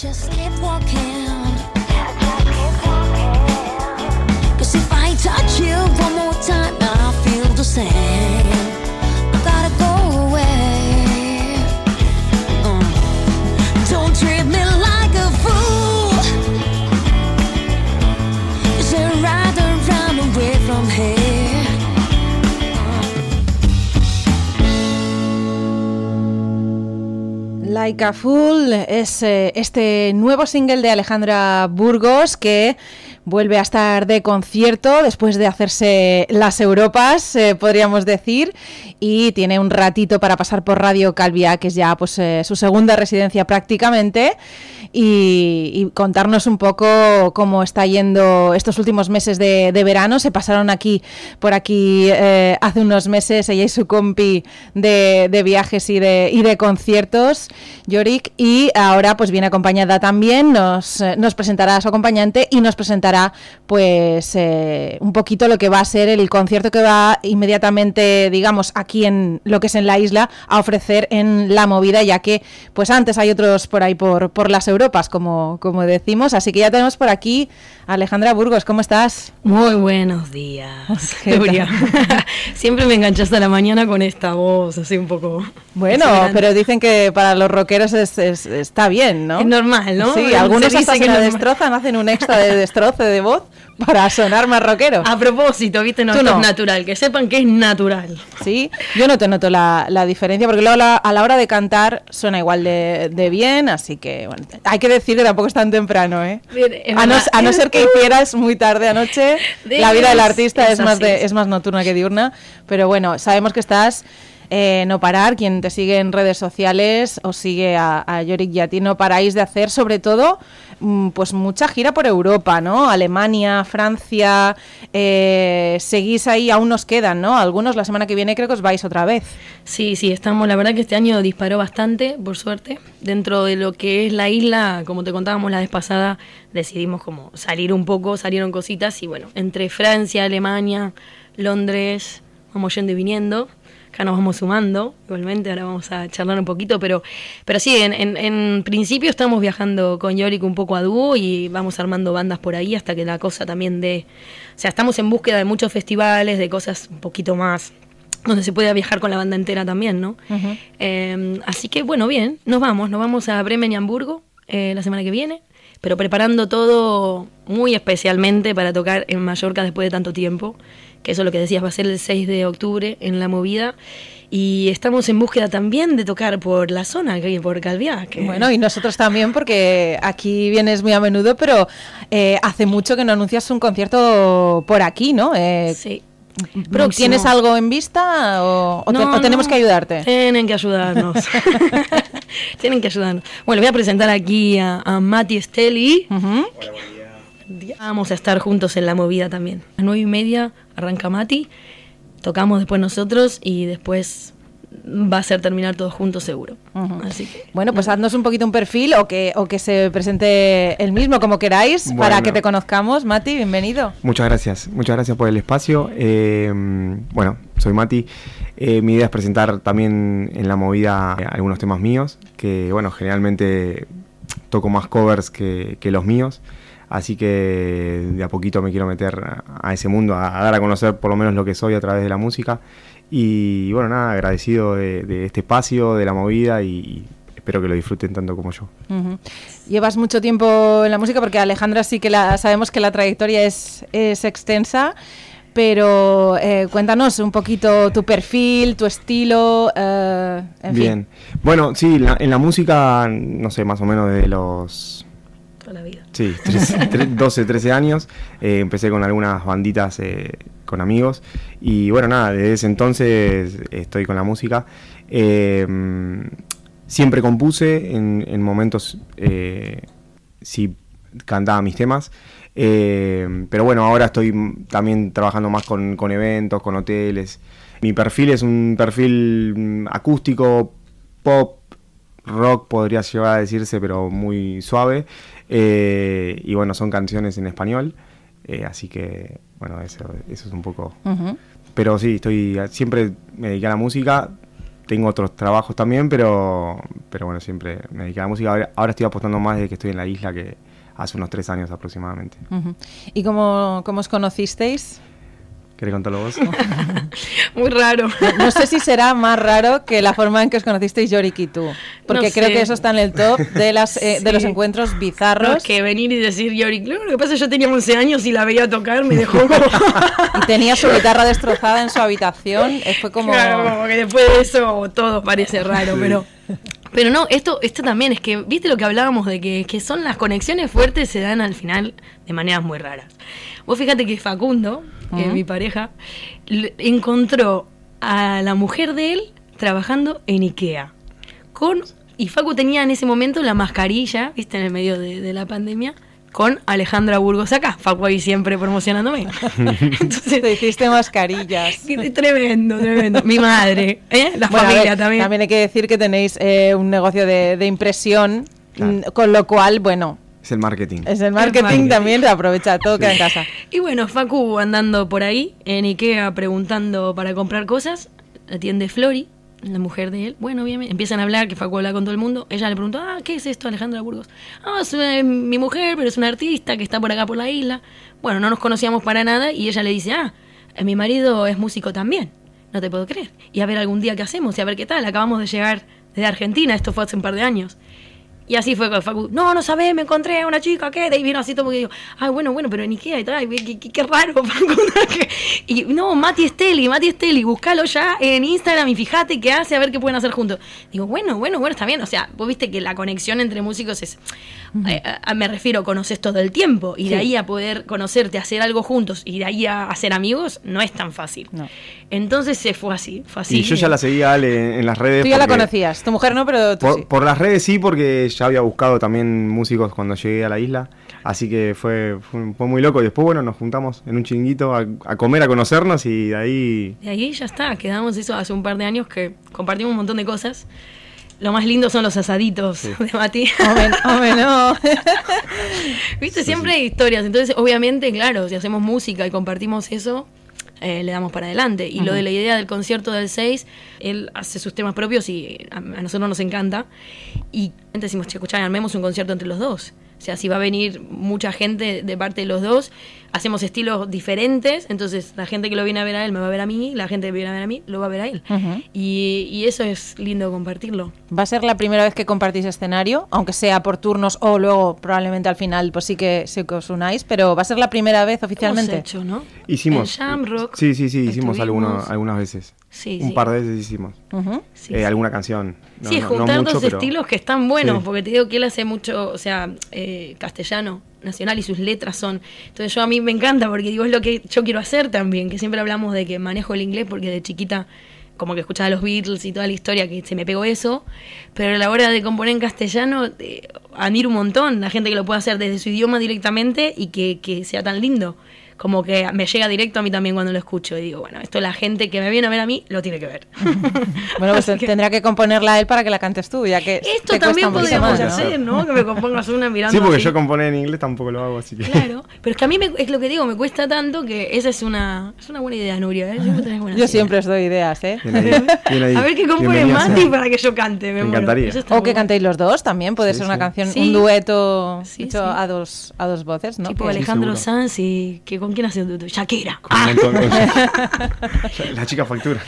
Just keep walking. Like es eh, este nuevo single de Alejandra Burgos que vuelve a estar de concierto después de hacerse las Europas, eh, podríamos decir, y tiene un ratito para pasar por Radio Calvia, que es ya pues eh, su segunda residencia prácticamente, y, contarnos un poco cómo está yendo estos últimos meses de, verano. Se pasaron aquí por aquí eh, hace unos meses ella y su compi de, viajes y de, y de conciertos, Yorick, y ahora pues viene acompañada también, nos, nos presentará a su acompañante y nos presentará pues eh, un poquito lo que va a ser el concierto que va inmediatamente, digamos, aquí en lo que es en la isla a ofrecer en la movida, ya que pues antes hay otros por ahí por, por las Europas, como, como decimos, así que ya tenemos por aquí a Alejandra Burgos, ¿cómo estás? Muy buenos días. Nuria. Siempre me enganchaste a la mañana con esta voz, así un poco. Bueno, pero dicen que para los rockeros es, es- está bien, ¿no? Es normal, ¿no? Sí, algunos hasta se que la destrozan, hacen un extra de de voz para sonar más rockero. A propósito, viste, no, es natural, que sepan que es natural. Sí, yo no te noto la, la diferencia, porque luego la- a la hora de cantar suena igual de, de bien, así que bueno, hay que decir que tampoco es tan temprano, ¿eh? Bien, A no, a no ser que hicieras muy tarde anoche, la vida del artista es más, de, es más nocturna que diurna, pero bueno, sabemos que estás eh, no parar, quien te sigue en redes sociales o sigue a, a Yorick y a ti, no paráis de hacer sobre todo mm, pues mucha gira por Europa, ¿no? Alemania, Francia, eh, seguís ahí, aún nos quedan, ¿no? Algunos la semana que viene creo que os vais otra vez. Sí, sí, estamos, la verdad que este año disparó bastante, por suerte. Dentro de lo que es la isla, como te contábamos la vez pasada, decidimos como salir un poco, salieron cositas y bueno, entre Francia, Alemania, Londres, vamos yendo y viniendo. Acá nos vamos sumando, igualmente, ahora vamos a charlar un poquito, pero, pero sí, en, en, en principio estamos viajando con Yorick un poco a dúo y vamos armando bandas por ahí hasta que la cosa también de... O sea, estamos en búsqueda de muchos festivales, de cosas un poquito más donde se pueda viajar con la banda entera también, ¿no? Ujú. Eh, así que bueno, bien, nos vamos, nos vamos a Bremen y Hamburgo eh, la semana que viene, pero preparando todo muy especialmente para tocar en Mallorca después de tanto tiempo, que eso es lo que decías, va a ser el 6 de octubre en la movida. Y estamos en búsqueda también de tocar por la zona, que- por Calviá. Que Bueno, y nosotros también, porque aquí vienes muy a menudo, pero eh, hace mucho que no anuncias un concierto por aquí, ¿no? Eh, sí. ¿Tienes algo en vista o, o te- No, o tenemos no. que ayudarte? Tienen que ayudarnos. Tienen que ayudarnos. Bueno, voy a presentar aquí a, a Mati Stelli. Ujú. Vamos a estar juntos en la movida también. A las nueve y media arranca Mati, tocamos después nosotros y después va a ser terminar todos juntos seguro. Ujú. Así que Bueno, pues haznos un poquito un perfil o que, o que se presente el mismo, como queráis, para Bueno. que te conozcamos. Mati, bienvenido. Muchas gracias, muchas gracias por el espacio. Eh, bueno, soy Mati. Eh, mi idea es presentar también en la movida eh, algunos temas míos, que bueno, generalmente toco más covers que, que los míos. Así que de a poquito me quiero meter a, ese mundo, a, a dar a conocer por lo menos lo que soy a través de la música. Y bueno, nada, agradecido de, de este espacio, de la movida y espero que lo disfruten tanto como yo. Llevas mucho tiempo en la música porque Alejandra sí que la, sabemos que la trayectoria es, es extensa, pero eh, cuéntanos un poquito tu perfil, tu estilo, eh, en fin. Bien. Bueno, sí, la- en la música, no sé, más o menos desde los toda la vida. Sí, 13, tre- 12, 13 años. Eh, empecé con algunas banditas eh, con amigos. Y bueno, nada, desde ese entonces estoy con la música. Eh, mm, siempre compuse en, en momentos, eh, sí, cantaba mis temas. Eh, pero bueno, ahora estoy también trabajando más con, con eventos, con hoteles. Mi perfil es un perfil mm, acústico, pop, rock podría llegar a decirse, pero muy suave. Eh, y bueno, son canciones en español. eh, así que, bueno, eso, eso es un poco. Pero sí, estoy siempre me dediqué a la música. tengo otros trabajos también, pero, pero bueno, siempre me dediqué a la música. Ahora, ahora estoy apostando más desde que estoy en la isla que hace unos tres años aproximadamente. ¿Y cómo, cómo os conocisteis? ¿Querés contarlo vos? Muy raro. No, no sé si será más raro que la forma en que os conocisteis Yorick y tú, porque No creo sé. que eso está en el top de, las, eh, de los Sí. encuentros No, bizarros. que venir y decir Yori, claro, lo que pasa es que yo tenía 11 años y la veía tocar, me dejó como... Y tenía su guitarra destrozada en su habitación. eh, Fue como... Claro, como que después de eso todo parece raro, pero... Pero no, esto, esto también es que, viste lo que hablábamos de que, que son las conexiones fuertes se dan al final de maneras muy raras. Vos fíjate que Facundo, Ujú. mi pareja, encontró a la mujer de él trabajando en Ikea. Con, y Facu tenía en ese momento la mascarilla, viste, en el medio de, de la pandemia, con Alejandra Burgos acá. Facu ahí siempre promocionándome. Entonces, Te hiciste mascarillas. Tremendo, tremendo. Mi madre, ¿eh? la Bueno, familia ver, también. hay que decir que tenéis eh, un negocio de, de impresión, Claro. mm, con lo cual, bueno, es el marketing. es el marketing, marketing. también, aprovecha todo, queda en casa. Y bueno, Facu andando por ahí en Ikea preguntando para comprar cosas, atiende Flori, la mujer de él. Bueno, obviamente, empiezan a hablar, que Facu habla con todo el mundo. Ella le preguntó, ah, ¿qué es esto, Alejandra Burgos? Ah, es eh, mi mujer, pero es una artista que está por acá por la isla. Bueno, no nos conocíamos para nada y ella le dice, ah, eh, mi marido es músico también. No te puedo creer. Y a ver algún día qué hacemos y a ver qué tal. Acabamos de llegar desde Argentina, esto fue hace un par de años. Y así fue con Facu. No, no sabés, me encontré a una chica que. Y vino así todo porque digo, ay, bueno, bueno, pero en Ikea y tal. Qué, qué- qué raro, Facu. y no, Mati Esteli, Mati Esteli, búscalo ya en Instagram y fíjate qué hace, a ver qué pueden hacer juntos. Digo, bueno, bueno, bueno, está bien. O sea, vos viste que la conexión entre músicos es. eh, a- me refiero, conoces todo el tiempo. Y de Sí. ahí a poder conocerte, hacer algo juntos y de ahí a hacer amigos, no es tan fácil. No. Entonces se fue así, fue así. y yo ya la seguía a Ale en las redes. Tú ya la conocías, tu mujer no, pero tú Por, sí. por las redes sí, porque ya había buscado también músicos cuando llegué a la isla. Así que fue, fue, fue muy loco. Y después, bueno, nos juntamos en un chinguito a, a comer, a conocernos y de ahí. De ahí ya está, quedamos eso hace un par de años que compartimos un montón de cosas. Lo más lindo son los asaditos de Mati. Hombre, hombre, no. Viste, siempre hay historias. Entonces, obviamente, claro, si hacemos música y compartimos eso, eh, le damos para adelante. Y lo de la idea del concierto del 6, él hace sus temas propios y a, a nosotros nos encanta. Y decimos, che, escuchá, armemos un concierto entre los dos. O sea, si va a venir mucha gente de parte de los dos, hacemos estilos diferentes, entonces la gente que lo viene a ver a él me va a ver a mí, la gente que viene a ver a mí lo va a ver a él. Ujú. y, y eso es lindo compartirlo. ¿Va a ser la primera vez que compartís escenario? Aunque sea por turnos o luego probablemente al final pues sí que, sí que os unáis, pero ¿va a ser la primera vez oficialmente? Hemos hecho, ¿no? Hicimos. En Jamrock. Sí, sí, sí, hicimos algunos, algunas veces. Sí, un sí. par de veces hicimos. Sí, Eh, sí. alguna canción. No, sí, no- no juntar mucho, dos pero- estilos que están buenos, Sí. porque te digo que él hace mucho, o sea, eh, castellano, nacional, y sus letras son. Entonces yo a mí me encanta, porque digo, es lo que yo quiero hacer también, que siempre hablamos de que manejo el inglés, porque de chiquita como que escuchaba los Beatles y toda la historia, que se me pegó eso, pero a la hora de componer en castellano, eh, admiro un montón la gente que lo puede hacer desde su idioma directamente y que, que sea tan lindo. Como que me llega directo a mí también cuando lo escucho y digo, bueno, esto la gente que me viene a ver a mí lo tiene que ver. Bueno, pues que- tendrá que componerla él para que la cantes tú, ya que esto te también podríamos más, ¿no? hacer, ¿no? Que me compongas una mirando. Sí, porque así. yo componer en inglés tampoco lo hago, así que. Claro, pero es que a mí me, es lo que digo, me cuesta tanto que esa es una, es una buena idea, Nuria. ¿eh? Siempre buenas Yo ideas. siempre os doy ideas, ¿eh? Bien ahí, bien ahí. A ver qué compone Mati para que yo cante. Me, Me muero. encantaría. O que cantéis los dos también, puede Sí, ser una sí. canción, Sí. un dueto Sí, hecho sí. A, dos, a dos voces, ¿no? Tipo Alejandro. Sanz y que con quién hace un dueto. Shakira. Con Ah, de- La chica factura.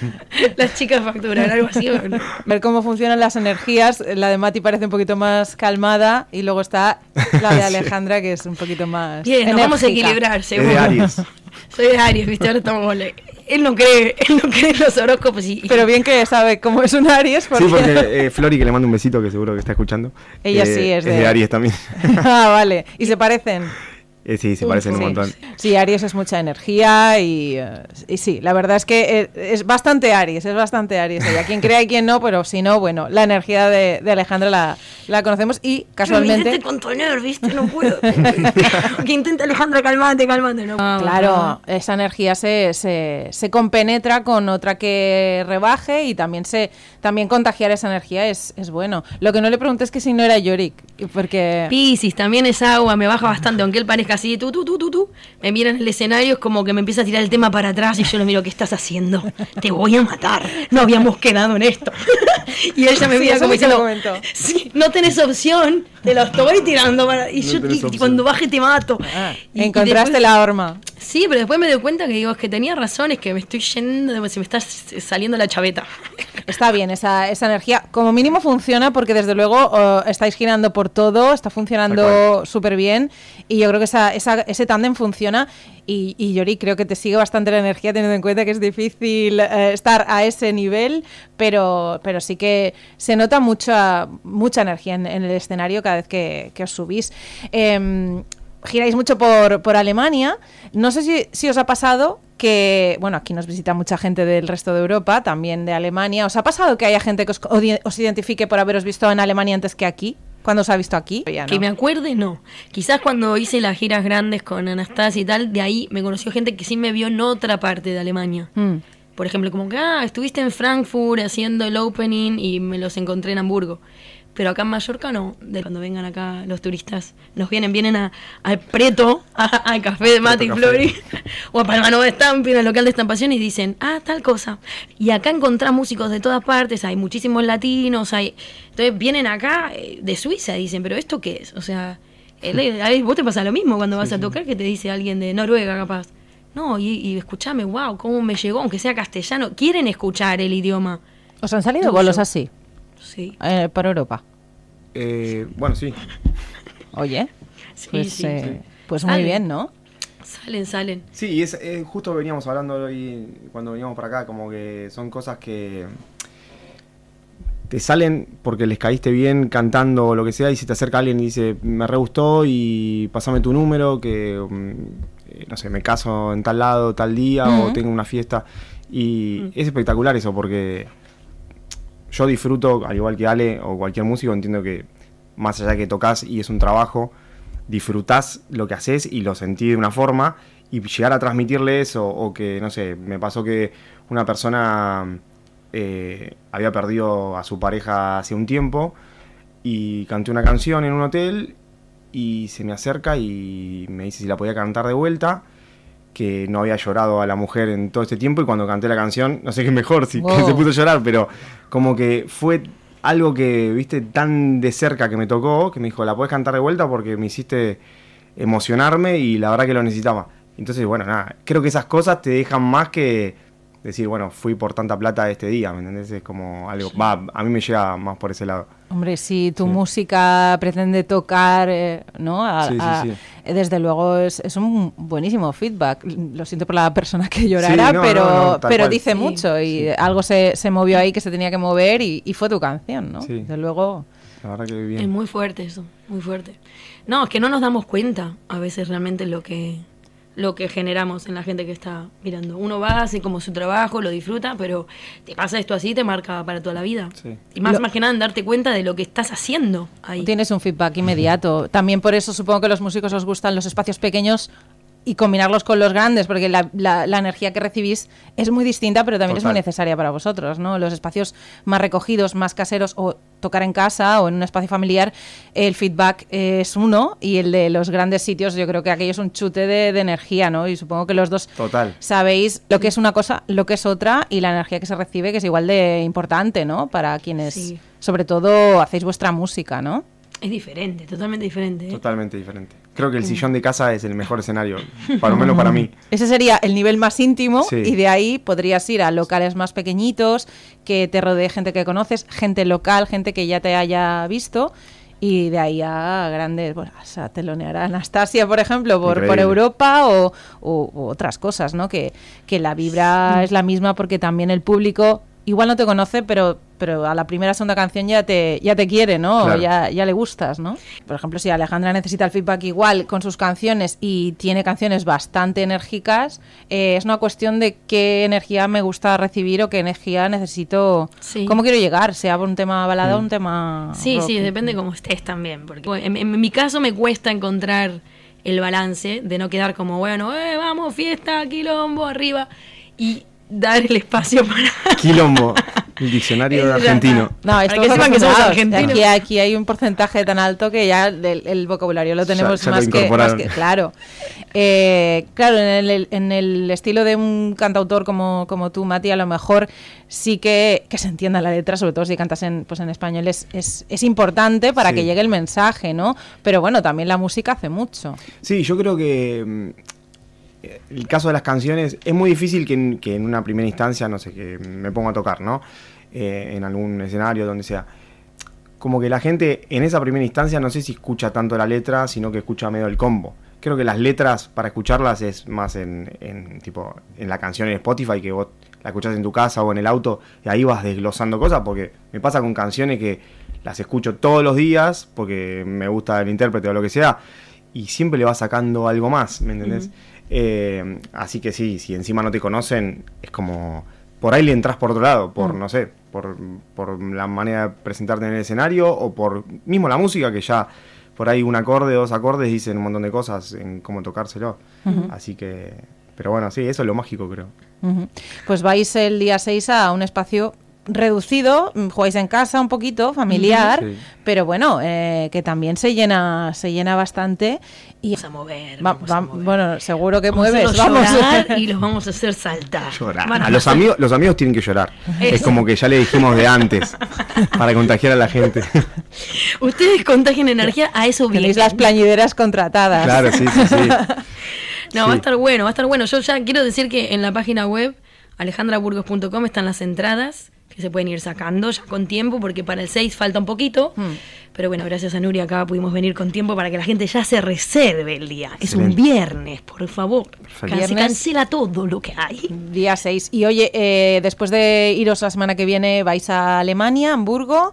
las chicas facturan, algo así. ¿o no? Ver cómo funcionan las energías. La de Mati parece un poquito más calmada y luego está la de Alejandra que es un poquito más. Bien, nos vamos a equilibrar, Es seguro. de Aries. Soy de Aries, ¿viste? Ahora estamos. Él no cree, él no cree en los horóscopos y. Pero bien que sabe cómo es un Aries. Porque... Sí, porque eh, Flori, que le mando un besito, que seguro que está escuchando. Ella eh, sí es de- de Aries también. ah, vale. Y se parecen. Eh, sí, se Un parecen un sí. montón. Sí, Aries es mucha energía y, eh, y sí, la verdad es que eh, es bastante Aries, es bastante Aries ella. Quien crea y quien no, pero si no, bueno, la energía de, de Alejandra la, la conocemos y Pero me casualmente... intente contener, ¿viste? No puedo. que intenta Alejandra, calmante, calmante. No. Claro, esa energía se, se, se compenetra con otra que rebaje y también se también contagiar esa energía es, es bueno. Lo que no le pregunté es que si no era Yorick. Porque... Piscis también es agua, me baja bastante, aunque él parezca así, tú, tú, tú, tú, tú. Me mira en el escenario, es como que me empieza a tirar el tema para atrás y yo le miro, ¿qué estás haciendo? Te voy a matar, no habíamos quedado en esto. y ella me mira como diciendo, sí, no tenés opción, te lo estoy tirando para... Y No yo, y- y cuando baje te mato. Ah, Y- y encontraste después- la horma. Sí, pero después me doy cuenta que digo, es que tenía razón, es que me estoy yendo, de- se me está saliendo la chaveta. Está bien esa, esa energía. Como mínimo funciona porque desde luego oh, estáis girando por todo, está funcionando súper bien y yo creo que esa, esa- ese tándem funciona y, y Yori creo que te sigue bastante la energía teniendo en cuenta que es difícil eh, estar a ese nivel, pero, pero sí que se nota mucha, mucha energía en, el escenario cada vez que, os subís. Em, giráis mucho por, por Alemania. No sé si, os ha pasado que, bueno, aquí nos visita mucha gente del resto de Europa, también de Alemania. ¿Os ha pasado que haya gente que os identifique por haberos visto en Alemania antes que aquí? ¿Cuándo os ha visto aquí? No. Que me acuerde, no. Quizás cuando hice las giras grandes con Anastasia y tal, de ahí me conoció gente que sí me vio en otra parte de Alemania. Mm. Por ejemplo, como que, ah, estuviste en Frankfurt haciendo el opening y me los encontré en Hamburgo. Pero acá en Mallorca no. De cuando vengan acá los turistas, nos vienen, vienen a, al Preto, al Café de Mate y Café. Flori, o a Palma Nova Stamping, al local de estampación, y dicen, ah, tal cosa. Y acá encontrás músicos de todas partes, hay muchísimos latinos, hay... Entonces vienen acá eh, de Suiza, dicen, pero ¿esto qué es? O sea, a vos te pasa lo mismo cuando vas a tocar que te dice alguien de Noruega, capaz. No, y, y escuchame, wow, cómo me llegó, aunque sea castellano. Quieren escuchar el idioma. ¿Os han salido bolos así Sí. eh, por Europa? Eh, bueno, sí. Oye, Sí, pues, sí, eh, sí. pues muy bien, ¿no? Salen, salen. Sí, y es, eh, justo veníamos hablando hoy cuando veníamos para acá, como que son cosas que te salen porque les caíste bien cantando o lo que sea y si te acerca alguien y dice, me re gustó y pasame tu número, que mm, no sé, me caso en tal lado, tal día o tengo una fiesta. Y es espectacular eso porque yo disfruto, al igual que Ale o cualquier músico, entiendo que más allá que tocas y es un trabajo, disfrutás lo que haces y lo sentís de una forma y llegar a transmitirle eso o que, no sé, me pasó que una persona eh, había perdido a su pareja hace un tiempo y canté una canción en un hotel y se me acerca y me dice si la podía cantar de vuelta que no había llorado a la mujer en todo este tiempo y cuando canté la canción, no sé qué mejor, si Wow. se puso a llorar, pero como que fue algo que, viste, tan de cerca que me tocó, que me dijo, la puedes cantar de vuelta porque me hiciste emocionarme y la verdad que lo necesitaba. Entonces, bueno, nada, creo que esas cosas te dejan más que decir, bueno, fui por tanta plata este día, ¿me entendés? Es como algo, va, a mí me llega más por ese lado. Hombre, si tu Sí. música pretende tocar, eh, ¿no? A- Sí, sí, a- sí. eh, Desde luego es, es un buenísimo feedback. Lo siento por la persona que llorara, Sí, no, pero, no, no, pero cual. dice Sí, mucho y sí. algo se, se movió ahí que se tenía que mover y, y fue tu canción, ¿no? Sí. Desde luego. La verdad que Es bien. muy fuerte eso, muy fuerte. No, es que no nos damos cuenta a veces realmente lo que lo que generamos en la gente que está mirando. Uno va, hace como su trabajo, lo disfruta, pero te pasa esto así, te marca para toda la vida. Sí. Y más, Lo- más que nada en darte cuenta de lo que estás haciendo ahí. Tienes un feedback inmediato. También por eso supongo que a los músicos os gustan los espacios pequeños y combinarlos con los grandes, porque la, la- la energía que recibís es muy distinta, pero también es muy necesaria para vosotros, ¿no? Los espacios más recogidos, más caseros, o tocar en casa o en un espacio familiar, el feedback es uno y el de los grandes sitios, yo creo que aquello es un chute de, de energía, ¿no? Y supongo que los dos Total. sabéis lo que es una cosa, lo que es otra y la energía que se recibe, que es igual de importante, ¿no? Para quienes, Sí. sobre todo, hacéis vuestra música, ¿no? Es diferente, totalmente diferente. ¿eh? Totalmente diferente. Creo que el sillón de casa es el mejor escenario, para lo menos para mí. Ese sería el nivel más íntimo Sí. y de ahí podrías ir a locales más pequeñitos, que te rodee gente que conoces, gente local, gente que ya te haya visto y de ahí a grandes, bueno, a telonear a Anastasia, por ejemplo, por. Europa o, o- u otras cosas, ¿no? Que, que la vibra es la misma porque también el público igual no te conoce, pero, pero a la primera segunda canción ya te, ya te quiere, ¿no? Claro. Ya, ya le gustas, ¿no? Por ejemplo, si Alejandra necesita el feedback igual con sus canciones y tiene canciones bastante enérgicas, eh, es una cuestión de qué energía me gusta recibir o qué energía necesito, Sí. cómo quiero llegar, sea por un tema balada o un tema Sí, rock. sí, depende cómo estés también. Porque bueno, en, en mi caso me cuesta encontrar el balance de no quedar como, bueno, eh, vamos, fiesta, quilombo, arriba. Y dar el espacio para... Quilombo, el diccionario Es argentino. No, Para estamos que sepan que somos argentinos. Aquí, aquí hay un porcentaje tan alto que ya el, el vocabulario lo tenemos ya más, que, más incorporaron. que- Claro. Eh, claro, en el, en el estilo de un cantautor como, como tú, Mati, a lo mejor sí que, que se entienda la letra, sobre todo si cantas en, pues en español, es, es, es importante para Sí. que llegue el mensaje, ¿no? Pero bueno, también la música hace mucho. Sí, yo creo que mm, el caso de las canciones es muy difícil que en, una primera instancia, no sé, que me ponga a tocar, ¿no? Eh, en algún escenario, donde sea. Como que la gente en esa primera instancia no sé si escucha tanto la letra, sino que escucha medio el combo. Creo que las letras para escucharlas es más en, en, tipo en la canción en Spotify que vos la escuchás en tu casa o en el auto y ahí vas desglosando cosas porque me pasa con canciones que las escucho todos los días porque me gusta el intérprete o lo que sea y siempre le vas sacando algo más, ¿me entendés? Eh, así que sí, si encima no te conocen, es como. Por ahí le entras por otro lado, por, no sé, por, por la manera de presentarte en el escenario o por mismo la música, que ya por ahí un acorde, dos acordes dicen un montón de cosas en cómo tocárselo. Así que. Pero bueno, sí, eso es lo mágico, creo. Pues vais el día 6 a un espacio reducido, mm, jugáis en casa un poquito, familiar, Sí. pero bueno, eh, que también se llena, se llena bastante. Y Vamos a mover, Va- vamos a va- mover. bueno, seguro que Vamos a mueves, hacerlos vamos. llorar y los vamos a hacer saltar. Llorar. A los amigos, los amigos tienen que llorar. Es Eso. como que ya le dijimos de antes, para contagiar a la gente. Ustedes contagian energía, a eso vienen. Tenéis las plañideras contratadas. Claro, sí, sí, sí. No, va a Sí. estar bueno, va a estar bueno. Yo ya quiero decir que en la página web alejandraburgos.com están las entradas que se pueden ir sacando ya con tiempo porque para el 6 falta un poquito. Hmm. Pero bueno, gracias a Nuria acá pudimos venir con tiempo para que la gente ya se reserve el día. Es un viernes, por favor. Can- Se cancela todo lo que hay. Día 6. Y oye, eh, después de iros la semana que viene, vais a Alemania, Hamburgo,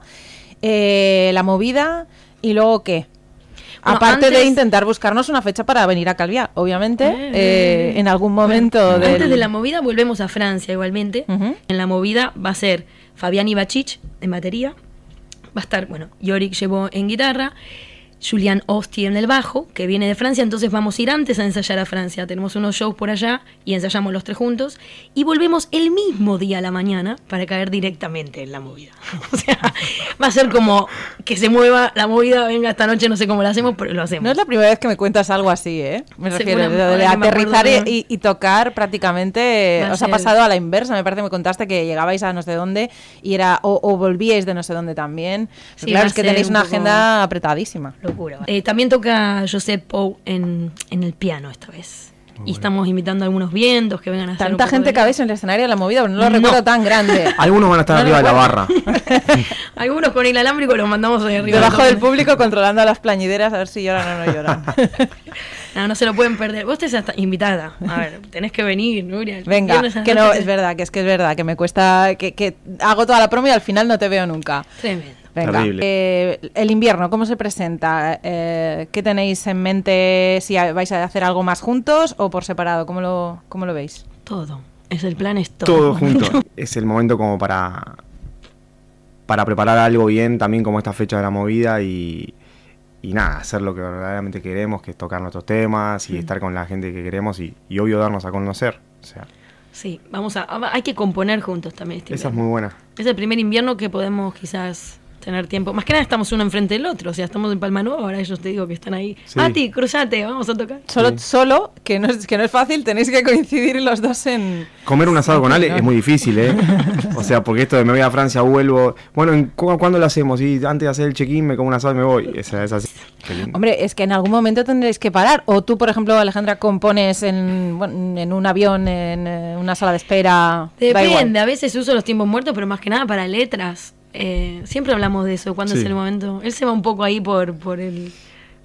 eh, la movida, y luego qué? Bueno, Aparte de intentar buscarnos una fecha para venir a Calviá, obviamente, Eh, eh, en algún momento Antes del- de la movida volvemos a Francia igualmente. En la movida va a ser Fabián Ibachich en batería. Va a estar, bueno, Yorick llevó en guitarra. Julian Osti en el bajo, que viene de Francia, entonces vamos a ir antes a ensayar a Francia. Tenemos unos shows por allá y ensayamos los tres juntos. Y volvemos el mismo día a la mañana para caer directamente en la movida. O sea, va a ser como que se mueva la movida, venga esta noche, no sé cómo lo hacemos, pero lo hacemos. No es la primera vez que me cuentas algo así, ¿eh? Me Sí, bueno, de, aterrizar acuerdo, y, y tocar prácticamente. Os ha pasado a la inversa, me parece, me contaste que llegabais a no sé dónde y era o, o volvíais de no sé dónde también. Sí, claro, es que tenéis un una poco- agenda apretadísima. Locura. Eh, también toca Josep Pou en, en el piano esta vez. Y estamos invitando a algunos vientos que vengan a hacer Tanta gente de- cabéis en el escenario de la movida, pero no lo No. recuerdo tan grande. Algunos van a estar No arriba de la barra. Algunos con el alámbrico los mandamos ahí arriba. Debajo del público controlando a las plañideras a ver si lloran o no lloran. No, no se lo pueden perder. Vos estás invitada. A ver, tenés que venir, Nuria. Venga, que no, es verdad, que es que es verdad, que me cuesta, que, que hago toda la promo y al final no te veo nunca. Tremendo. Venga, Terrible. eh, el invierno, ¿cómo se presenta? Eh, ¿Qué tenéis en mente? Si vais a hacer algo más juntos o por separado, ¿cómo lo, cómo lo veis? Todo. Es el plan, es todo. todo junto. Es el momento como para para preparar algo bien también como esta fecha de la movida y, y nada, hacer lo que verdaderamente queremos, que es tocar nuestros temas y estar con la gente que queremos y, y obvio darnos a conocer. O sea, Sí, vamos a. Hay que componer juntos también este esa es muy buena. Es el primer invierno que podemos quizás tener tiempo. Más que nada estamos uno enfrente del otro. O sea, estamos en Palma Nueva, ahora ellos te digo que están ahí. Sí. Mati, cruzate, vamos a tocar. Solo, Sí. solo que, no es, que no es fácil, tenéis que coincidir los dos en... Comer un asado con Ale es muy difícil, ¿eh? O sea, porque esto de me voy a Francia, vuelvo. Bueno, ¿en cu- ¿cuándo lo hacemos? Y antes de hacer el check-in me como un asado y me voy. Esa, es así. Hombre, es que en algún momento tendréis que parar. O tú, por ejemplo, Alejandra, compones en, bueno, en un avión, en eh, una sala de espera. Depende, a veces uso los tiempos muertos, pero más que nada para letras. Eh, siempre hablamos de eso, cuando Sí. es el momento. Él se va un poco ahí por, por, el,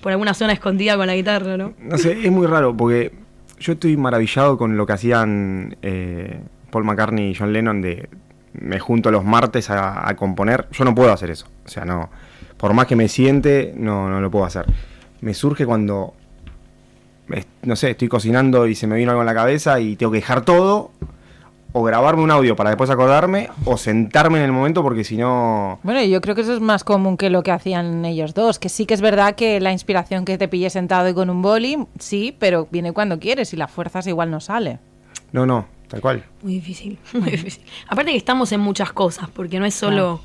por alguna zona escondida con la guitarra, ¿no? No sé, es muy raro porque yo estoy maravillado con lo que hacían eh, Paul McCartney y John Lennon de me junto los martes a, a componer. Yo no puedo hacer eso. O sea, no. Por más que me siente, no, no lo puedo hacer. Me surge cuando, no sé, estoy cocinando y se me vino algo en la cabeza y tengo que dejar todo. O grabarme un audio para después acordarme, o sentarme en el momento porque si no... Bueno, yo creo que eso es más común que lo que hacían ellos dos, que sí que es verdad que la inspiración que te pille sentado y con un boli, sí, pero viene cuando quieres y la fuerzas igual no sale. No, no, tal cual. Muy difícil, muy difícil. Aparte que estamos en muchas cosas, porque no es solo...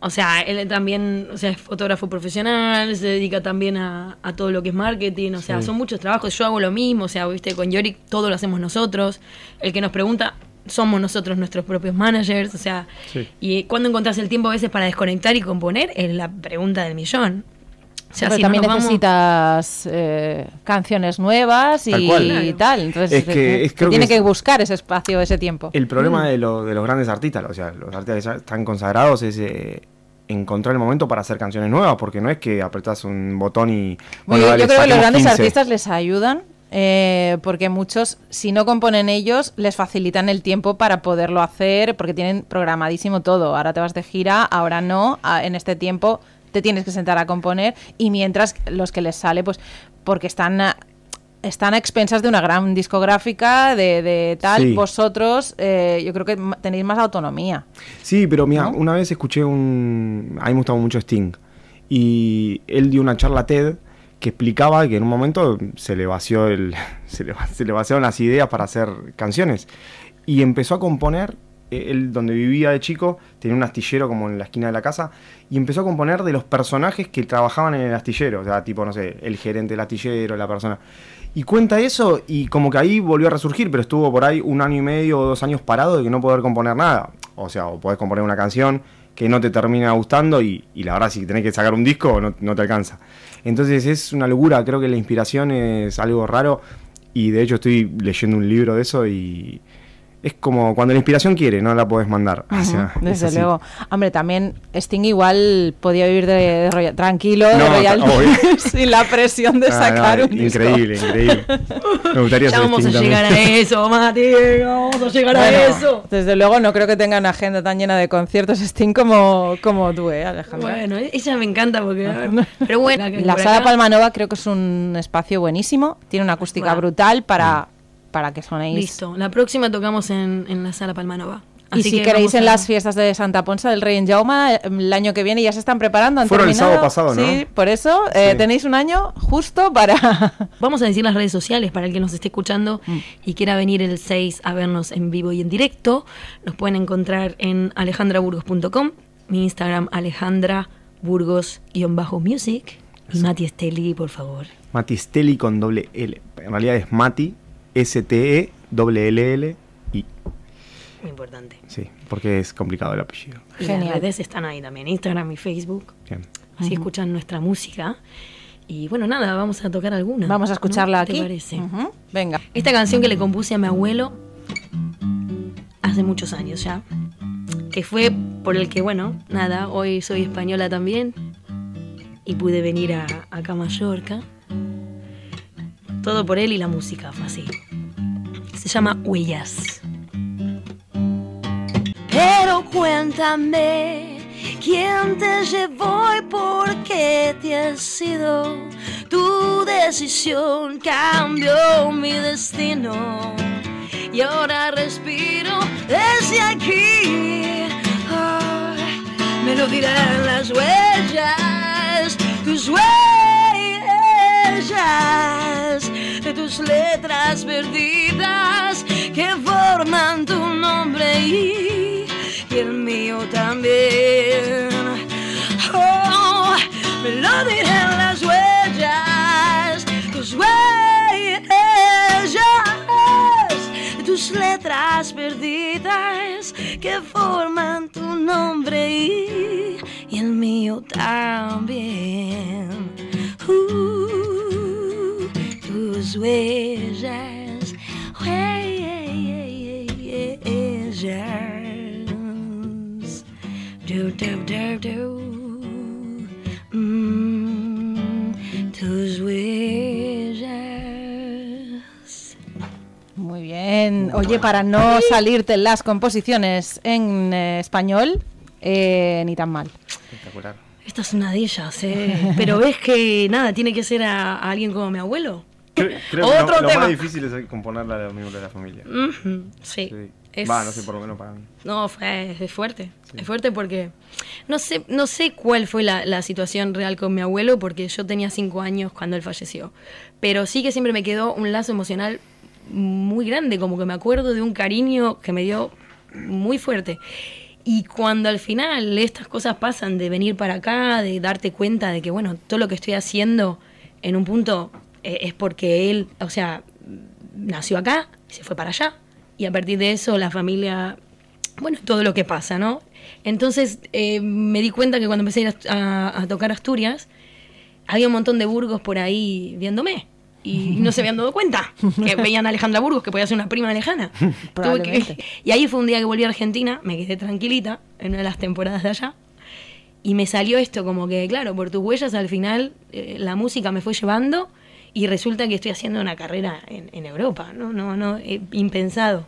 O sea, él también, o sea, es fotógrafo profesional, se dedica también a, a todo lo que es marketing, o sea, Sí. son muchos trabajos, yo hago lo mismo, o sea, viste, con Yorick todo lo hacemos nosotros, el que nos pregunta, somos nosotros nuestros propios managers, o sea, Sí. y cuando encontrás el tiempo a veces para desconectar y componer, es la pregunta del millón. O sea, Pero si también no nos vamos- necesitas eh, canciones nuevas y Tal cual. tal. Entonces, Es que- es- creo tiene que que, es- buscar ese espacio, ese tiempo. El problema Mm. de, lo- de los grandes artistas, o sea, los artistas que ya están consagrados es eh, encontrar el momento para hacer canciones nuevas, porque no es que apretás un botón y... Bueno, yo- dale, yo creo que los grandes 15. artistas les ayudan eh, porque muchos, si no componen ellos, les facilitan el tiempo para poderlo hacer porque tienen programadísimo todo. Ahora te vas de gira, ahora no, a- en este tiempo te tienes que sentar a componer y mientras los que les sale, pues porque están... a- están a expensas de una gran discográfica, de, de tal. Sí. Vosotros, eh, yo creo que tenéis más autonomía. Sí, pero mira, ¿No? una vez escuché un... A mí me gustaba mucho Sting. Y él dio una charla TED que explicaba que en un momento se le vació el... Se le, se le vaciaron las ideas para hacer canciones. Y empezó a componer... eh, Él, donde vivía de chico, tenía un astillero como en la esquina de la casa, y empezó a componer de los personajes que trabajaban en el astillero, o sea, tipo, no sé, el gerente del astillero, la persona. Y cuenta eso, y como que ahí volvió a resurgir, pero estuvo por ahí un año y medio o dos años parado de que no poder componer nada. O sea, o podés componer una canción que no te termina gustando, y, y la verdad, si tenés que sacar un disco, no, no te alcanza. Entonces es una locura, creo que la inspiración es algo raro, y de hecho estoy leyendo un libro de eso, y es como cuando la inspiración quiere, no la podés mandar. O sea, Ujú, es Desde luego. Hombre, también Sting igual podía vivir de, de roya- tranquilo, de No, obvio. sin la presión de Ah, no, sacar un disco. increíble, increíble. Me gustaría Ya vamos a llegar también. a eso, Mati, vamos a llegar Bueno, a eso. Desde luego no creo que tenga una agenda tan llena de conciertos Sting como, como tú, ¿eh, Alejandra? Bueno, ella me encanta porque... Pero bueno, la por sala Palmanova creo que es un espacio buenísimo, tiene una acústica Bueno. brutal para, para que sonéis. Listo, la próxima tocamos en, en la sala Palmanova. Y Así si que queréis en a- las fiestas de Santa Ponsa del Rey en Jauma, eh, el año que viene ya se están preparando. Han Fueron el terminado. sábado pasado, ¿no? Sí, por eso eh, Sí. tenéis un año justo para... Vamos a decir las redes sociales para el que nos esté escuchando Mm. y quiera venir el 6 a vernos en vivo y en directo. Nos pueden encontrar en alejandraburgos.com, mi Instagram alejandraburgos-music y Mati Esteli, por favor. Mati Stelli con doble L. En realidad es Mati, S-T-E, doble L-L, I. Muy importante. Sí, porque es complicado el apellido. Y Genial. las redes están ahí también, Instagram y Facebook. Bien. Así escuchan nuestra música. Y bueno, nada, vamos a tocar alguna. Vamos a escucharla ¿no? ¿Qué aquí. te parece? Venga. Esta canción que le compuse a mi abuelo hace muchos años ya, que fue por el que, bueno, nada, hoy soy española también y pude venir a, acá a Mallorca. Todo por él y la música fue así. Se llama Huellas. Pero cuéntame quién te llevó y por qué te has sido. Tu decisión cambió mi destino. Y ahora respiro desde aquí. Me lo dirán las huellas, tus huellas tus letras perdidas que forman tu nombre y, y el mío también. Oh, me lo dirán las huellas, tus huellas, tus letras perdidas que forman tu nombre y, y el mío también. Huellas, huellas. Do, do, do, do. Mm, tus huellas. Muy bien. Oye, para no salirte las composiciones en eh, español, eh, ni tan mal. Espectacular. Esta es una de ellas, ¿eh? Pero ves que nada, tiene que ser a, a alguien como mi abuelo. Creo, creo que Otro lo, lo tema. más difícil es componerla a los miembros de la familia. Sí. Sí. Es- Va, no sé, por lo menos para mí. No, fue, es fuerte. Es fuerte porque no sé, no sé cuál fue la, la situación real con mi abuelo, porque yo tenía cinco años cuando él falleció. Pero sí que siempre me quedó un lazo emocional muy grande, como que me acuerdo de un cariño que me dio muy fuerte. Y cuando al final estas cosas pasan de venir para acá, de darte cuenta de que, bueno, todo lo que estoy haciendo en un punto eh, es porque él, o sea, nació acá, se fue para allá, y a partir de eso la familia, bueno, todo lo que pasa, ¿no? Entonces eh, me di cuenta que cuando empecé a, ir a- a tocar Asturias, había un montón de burgos por ahí viéndome. Y no se habían dado cuenta que veían a Alejandra Burgos, que podía ser una prima lejana. Que- y ahí fue un día que volví a Argentina, me quedé tranquilita en una de las temporadas de allá. Y me salió esto, como que, claro, por tus huellas al final eh, la música me fue llevando y resulta que estoy haciendo una carrera en, en Europa, ¿no? No, no, eh, impensado.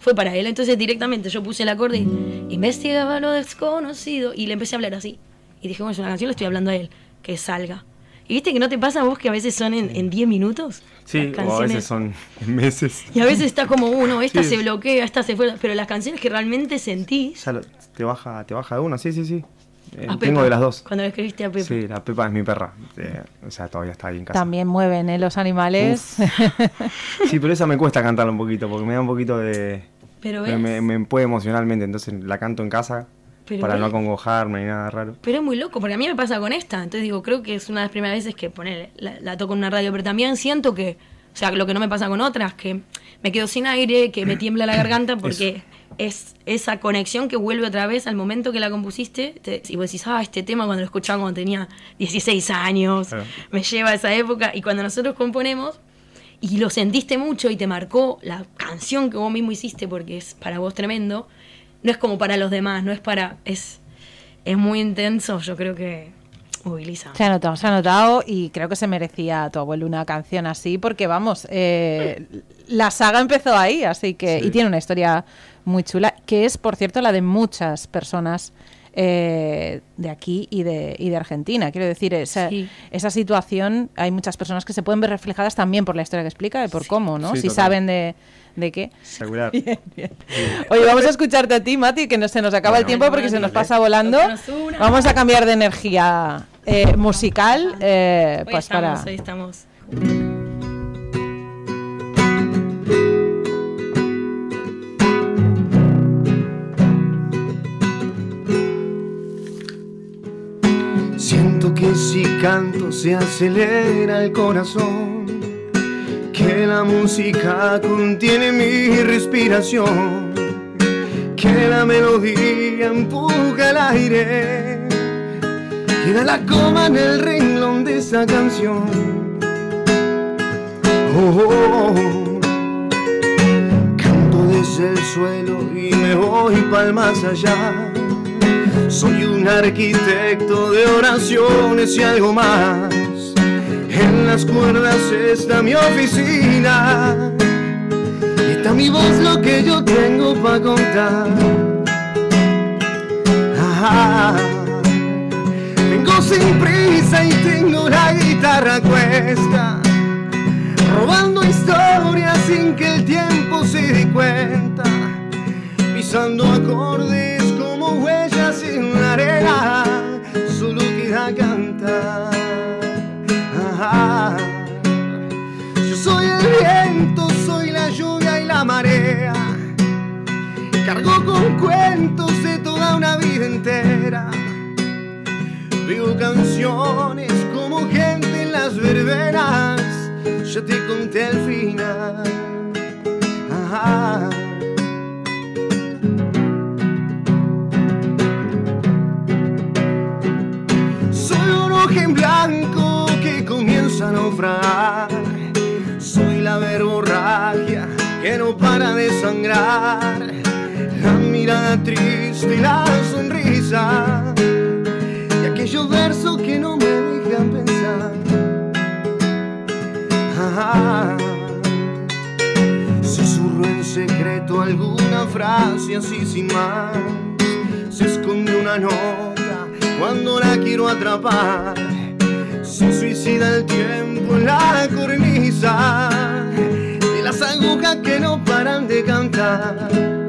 Fue para él, entonces directamente yo puse el acorde y investigaba lo desconocido y le empecé a hablar así. Y dije, bueno, es una canción, le estoy hablando a él, que salga. Y viste que no te pasa a vos que a veces son en, en 10 minutos. Sí, las o a veces son meses. Y a veces está como uno, esta Sí. se bloquea, esta se fue, pero las canciones que realmente sentís. Ya lo- te baja, te baja de una, sí, sí, sí. Eh, a tengo Pepa, de las dos. Cuando le escribiste a Pepa. Sí, la Pepa es mi perra. Eh, o sea, todavía está ahí en casa. También mueven ¿eh? los animales. Sí, pero esa me cuesta cantarla un poquito porque me da un poquito de. Pero me, ves. me, me puede emocionalmente, entonces la canto en casa Pero para no acongojarme ni nada raro. Pero es muy loco, porque a mí me pasa con esta. Entonces digo, creo que es una de las primeras veces que poner, la, la toco en una radio, pero también siento que, o sea, lo que no me pasa con otras, que me quedo sin aire, que me tiembla la garganta, porque es esa conexión que vuelve otra vez al momento que la compusiste. Te, y vos decís, ah, este tema cuando lo escuchaba cuando tenía 16 años, Claro. me lleva a esa época. Y cuando nosotros componemos, y lo sentiste mucho y te marcó la canción que vos mismo hiciste porque es para vos tremendo, no es como para los demás, no es para... es es muy intenso, yo creo que moviliza. Se ha notado, se ha notado y creo que se merecía a tu abuelo una canción así porque vamos, eh, la saga empezó ahí, así que Sí. y tiene una historia muy chula que es, por cierto, la de muchas personas eh, de aquí y de, y de Argentina. Quiero decir, esa, Sí. esa situación, hay muchas personas que se pueden ver reflejadas también por la historia que explica y por cómo, ¿no? Sí, si total. saben de, de qué. Seguridad. Oye, vamos a escucharte a ti, Mati, que no, se nos acaba el tiempo porque se nos pasa volando. Vamos a cambiar de energía eh, musical, eh, Hoy pues estamos, para... hoy estamos. Si canto se acelera el corazón, que la música contiene mi respiración, que la melodía empuja el aire, queda la coma en el renglón de esa canción. Oh, oh, oh. Canto desde el suelo y me voy pa'l más allá. Soy un arquitecto de oraciones y algo más. En las cuerdas está mi oficina. Y está mi voz lo que yo tengo para contar. Ah, vengo sin prisa y tengo la guitarra cuesta. Robando historias sin que el tiempo se dé cuenta pisando acordes Con cuentos de toda una vida entera. Veo canciones como gente en las verbenas. Ya te conté al final. Soy un hoja en blanco que comienza a naufragar. Soy la verborragia que no para de sangrar. Mirada triste y la sonrisa. Y aquellos versos que no me dejan pensar. Ah, Susurro en secreto alguna frase así sin más. Se esconde una nota cuando la quiero atrapar. Se suicida el tiempo en la cornisa de las agujas que no paran de cantar.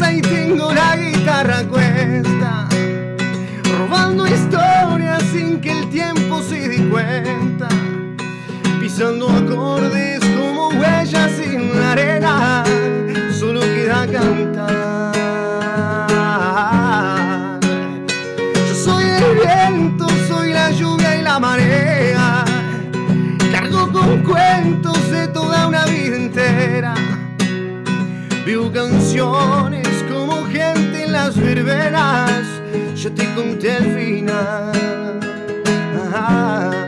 Y tengo la guitarra cuesta robando historias sin que el tiempo se dé cuenta. pisando acordes como huellas en la arena, solo queda cantar. Yo soy el viento, soy la lluvia y la marea, cargo con cuentos de toda una vida entera. Vivo canciones verbenas. Yo te conté el final. Ah.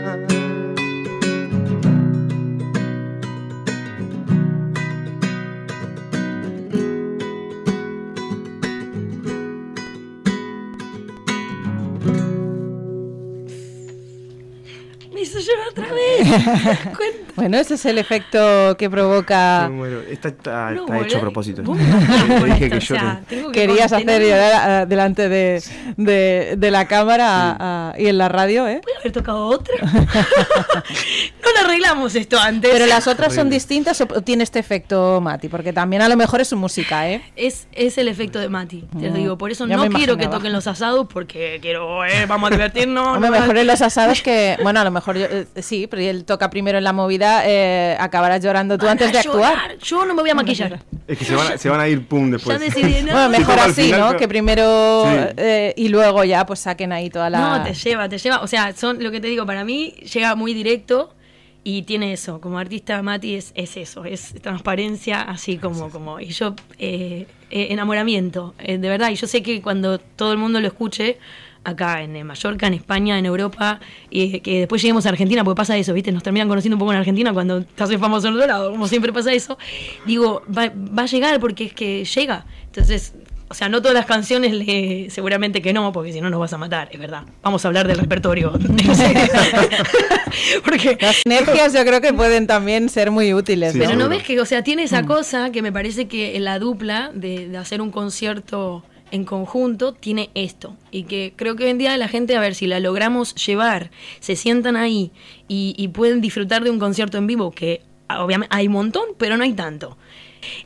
Hizo llorar otra vez. Bueno, ese es el efecto que provoca. Está, está- No, está hecho a propósito. dije que o sea, tengo que Querías hacer llorar delante de, de- de la cámara y en la radio, ¿eh? ¿Puede haber tocado otra? no lo arreglamos esto antes. Pero las otras son distintas o tiene este efecto, Mati, porque también a lo mejor es su música, ¿eh? Es, es el efecto de Mati, te lo Mm, digo. Por eso ya no quiero que toquen los asados porque quiero, eh, vamos a divertirnos. No va- mejor en los asados que, bueno, a lo mejor yo, eh, sí, pero él toca primero en la movida, eh, acabarás llorando tú Van antes de actuar. Yo no me voy a maquillar. Es que se van a, se van a ir pum Ya después. decidí, no. Bueno, mejor así, final, ¿no? pero- Que primero Sí. eh, y luego ya pues saquen ahí toda la... No, te lleva, te lleva. O sea, son lo que te digo, para mí llega muy directo y tiene eso. Como artista, Mati es, es eso, es transparencia, así como. como y yo, eh, eh, enamoramiento, eh, de verdad. Y yo sé que cuando todo el mundo lo escuche, acá en, eh, Mallorca, en España, en Europa, y eh, que después lleguemos a Argentina, porque pasa eso, ¿viste? Nos terminan conociendo un poco en Argentina cuando estás famoso en otro lado, como siempre pasa eso. Digo, va, va a llegar porque es que llega. Entonces. O sea, no todas las canciones, le, seguramente que no, porque si no nos vas a matar, es verdad. Vamos a hablar del repertorio. porque Las sinergias yo creo que pueden también ser muy útiles. Pero no ves que, o sea, tiene esa cosa que me parece que en la dupla de, de hacer un concierto en conjunto tiene esto. Y que creo que hoy en día la gente, a ver si la logramos llevar, se sientan ahí y, pueden disfrutar de un concierto en vivo, que obviamente hay un montón, pero no hay tanto.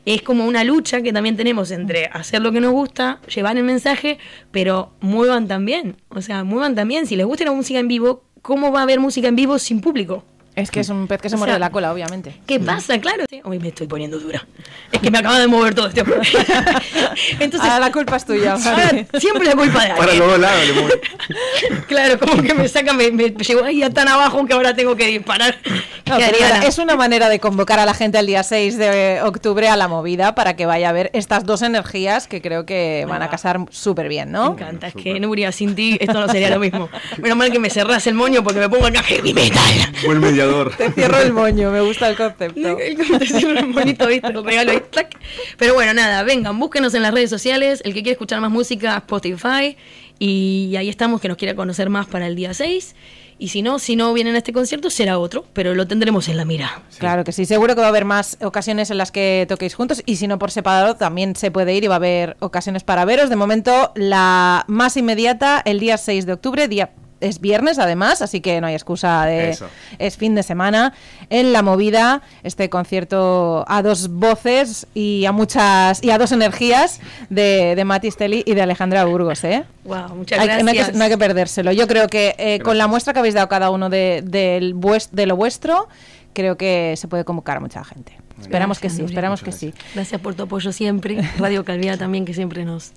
Es como una lucha que también tenemos entre hacer lo que nos gusta, llevar el mensaje, pero muevan también. O sea, muevan también. Si les gusta la música en vivo, ¿cómo va a haber música en vivo sin público? Es que es un pez que se O muerde sea, la cola, obviamente. ¿Qué pasa? Claro. Sí. Hoy me estoy poniendo dura. Es que me acaba de mover todo este. Entonces, Ahora la culpa es tuya, siempre la culpa de Para alguien. los dos lados le. Claro, como que me saca, me, me llegó ahí a tan abajo que ahora tengo que disparar. No, es una manera de convocar a la gente el día 6 de octubre a la movida para que vaya a ver estas dos energías que creo que van a casar súper bien, Me ¿no? encanta, es que Nuria, sin ti esto no sería lo mismo. Menos mal que me cerrás el moño porque me pongo acá heavy metal. Buen Te cierro el moño, me gusta el concepto. Como te cierro el. El regalo ahí, tac. Pero bueno, nada, vengan, búsquenos en las redes sociales. El que quiere escuchar más música, Spotify. Y ahí estamos, que nos quiera conocer más para el día 6. Y si no, si no vienen a este concierto, será otro, pero lo tendremos en la mira. Claro que sí, seguro que va a haber más ocasiones en las que toquéis juntos y si no por separado también se puede ir y va a haber ocasiones para veros. De momento la más inmediata el día 6 de octubre, día es viernes además, así que no hay excusa de Eso. es fin de semana en la movida, este concierto a dos voces y a muchas y a dos energías de, de Mati Steli y de Alejandra Burgos, ¿eh? Wow, muchas Hay que- no, hay gracias. que, no hay que perdérselo. Yo creo que eh, con la muestra que habéis dado cada uno de, de lo vuestro, creo que se puede convocar a mucha gente. Esperamos que sí, esperamos que sí. Gracias por tu apoyo siempre. Radio Calvía también, que siempre nos,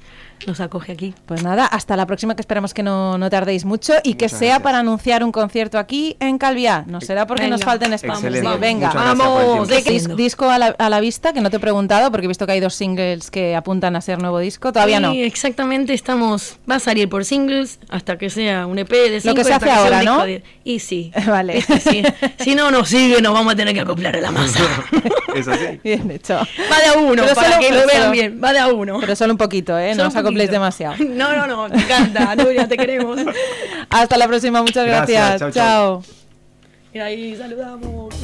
nos acoge aquí. Pues nada, hasta la próxima que esperamos que no, no tardéis mucho y que sea gracias. para anunciar un concierto aquí en Calviá. No será porque Venga. nos falten. Sí, venga. Vamos, tiempo. de Dis- disco a la, a la vista, que no te he preguntado porque he visto que hay dos singles que apuntan a ser nuevo disco. Todavía no. Sí, exactamente, estamos. Va a salir por singles hasta que sea un EP de cinco que se hace ahora, disco ¿no? de- Y sí. Vale. Sí. Si no nos sigue, nos vamos a tener que acoplar a la masa. Es así. Bien hecho. Va de a uno, Pero para solo- que lo vean bien. Va de a uno. Pero solo un poquito, ¿eh? Solo No demasiado. No, no, no, me encanta, Nuria, te queremos. Hasta la próxima, muchas gracias. Chao, chao. chao. Mira ahí, saludamos.